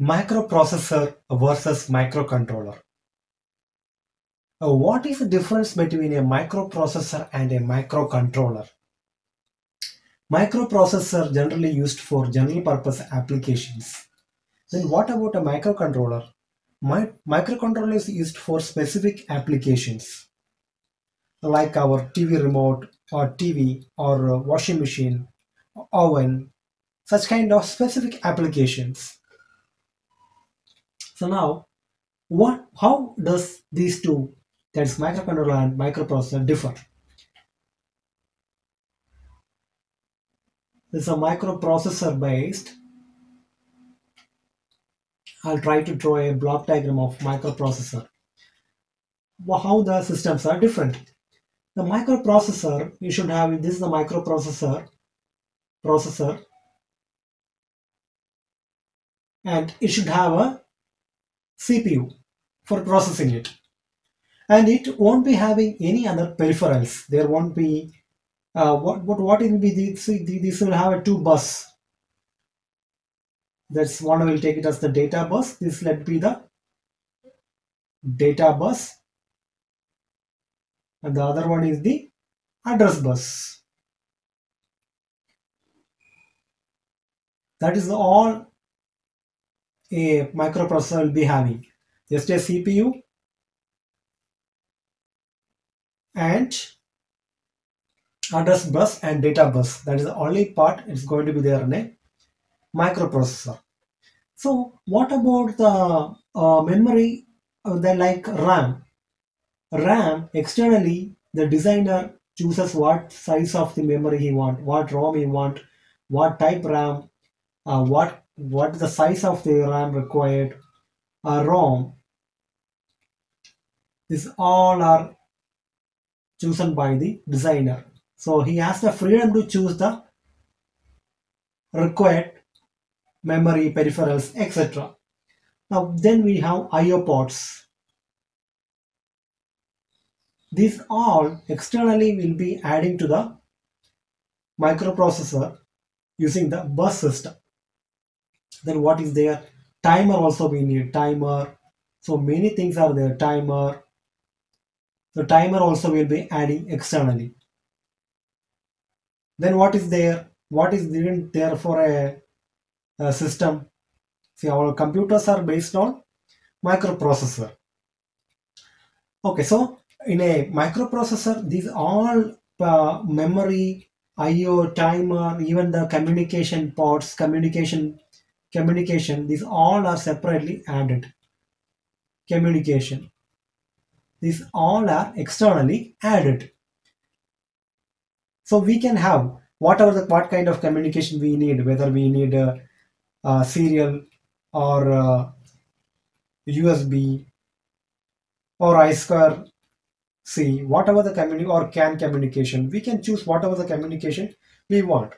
microprocessor versus microcontroller. Uh, what is the difference between a microprocessor and a microcontroller? Microprocessor generally used for general purpose applications. Then what about a microcontroller? My, microcontroller is used for specific applications like our TV remote or TV or uh, washing machine, oven, such kind of specific applications. So now, what? How does these two, that's microcontroller and microprocessor, differ? This is a microprocessor based. I'll try to draw a block diagram of microprocessor. How the systems are different. The microprocessor, you should have this is the microprocessor processor, and it should have a CPU for processing it. And it won't be having any other peripherals. There won't be uh, what what what will be this? This will have a two bus. That's one will take it as the data bus. This let be the data bus, and the other one is the address bus. That is all a microprocessor will be having just a CPU and address bus and data bus. That is the only part it's going to be there in a microprocessor. So what about the uh, memory uh, like ram? Ram externally the designer chooses what size of the memory he want what rom he want what type ram uh, what what the size of the RAM required, uh, ROM. is all are chosen by the designer. So he has the freedom to choose the required memory, peripherals, etc. Now then we have IO ports. These all externally will be adding to the microprocessor using the bus system then what is there timer also we need timer. So many things are there timer. So timer also will be adding externally. Then what is there? What is there for a, a system? See our computers are based on microprocessor. Okay so in a microprocessor these all uh, memory IO timer even the communication ports communication communication these all are separately added. Communication. These all are externally added. So we can have whatever the what kind of communication we need whether we need a, a serial or a usb or i square c whatever the communi or can communication. We can choose whatever the communication we want.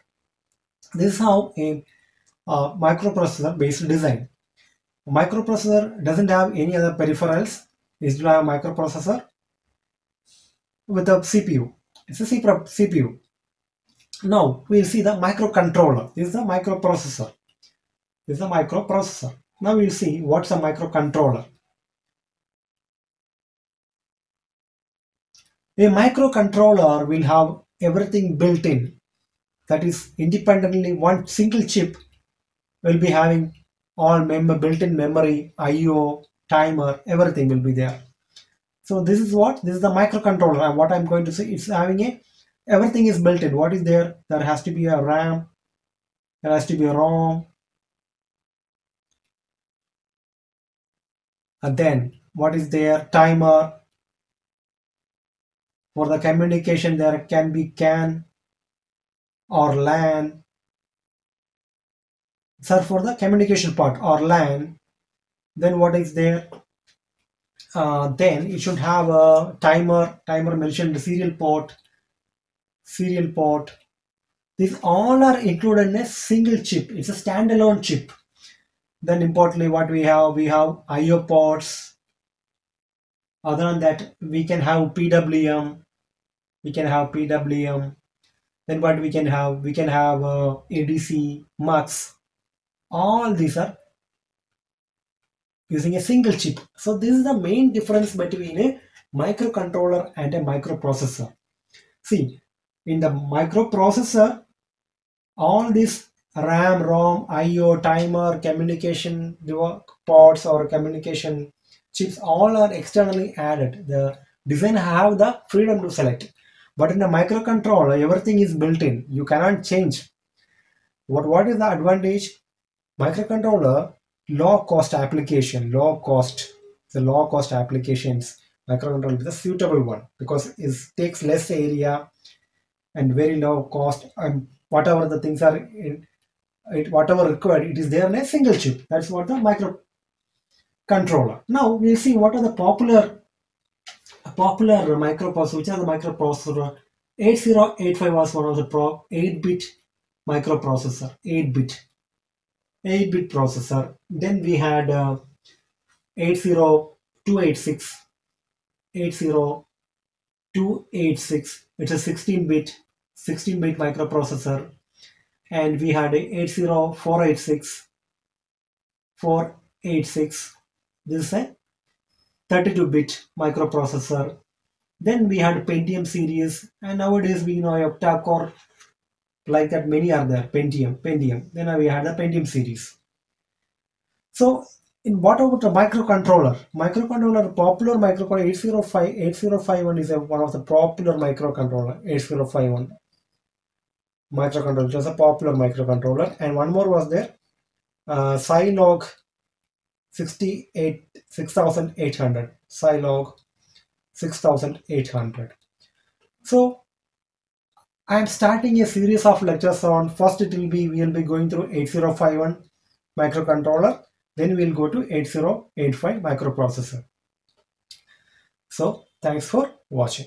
This is how a uh, microprocessor based design. Microprocessor doesn't have any other peripherals. It's a microprocessor with a CPU. It's a CPU. Now we'll see the microcontroller. This is a microprocessor. This is a microprocessor. Now we'll see what's a microcontroller. A microcontroller will have everything built in. That is independently one single chip will be having all member built-in memory, I/O, timer, everything will be there. So this is what this is the microcontroller. What I'm going to say, it's having a everything is built in. What is there? There has to be a RAM. There has to be a ROM. And then what is there? Timer. For the communication, there can be CAN or LAN sir for the communication part or LAN then what is there? Uh, then it should have a timer timer mentioned serial port serial port. These all are included in a single chip. It's a standalone chip. Then importantly what we have we have IO ports. Other than that we can have PWM we can have PWM then what we can have? We can have uh, ADC MUX all these are using a single chip. So this is the main difference between a microcontroller and a microprocessor. See, in the microprocessor, all these RAM, ROM, IO, timer, communication ports or communication chips all are externally added. The designer have the freedom to select. But in a microcontroller, everything is built in. You cannot change. What, what is the advantage? Microcontroller, low cost application, low cost, the low cost applications, microcontroller is a suitable one because it takes less area and very low cost and whatever the things are in it, whatever required, it is there in a single chip. That's what the microcontroller. Now we'll see what are the popular popular microprocessor, which are the microprocessor. 8085 was one of the pro 8-bit microprocessor, 8-bit, 8-bit processor. Then we had uh, 80286, 80286. It's a 16-bit, 16-bit microprocessor and we had a 80486 486 this is a 32-bit microprocessor then we had pentium series and nowadays we know octa-core like that many are there pentium pentium then we had the pentium series so in what about the microcontroller microcontroller popular microcontroller 805 8051 is a, one of the popular microcontroller 8051 microcontroller. Was a popular microcontroller. And one more was there, uh, Zilog 68 6800. Zilog 6800. So I am starting a series of lectures on first it will be we will be going through 8051 microcontroller then we'll go to 8085 microprocessor. So thanks for watching.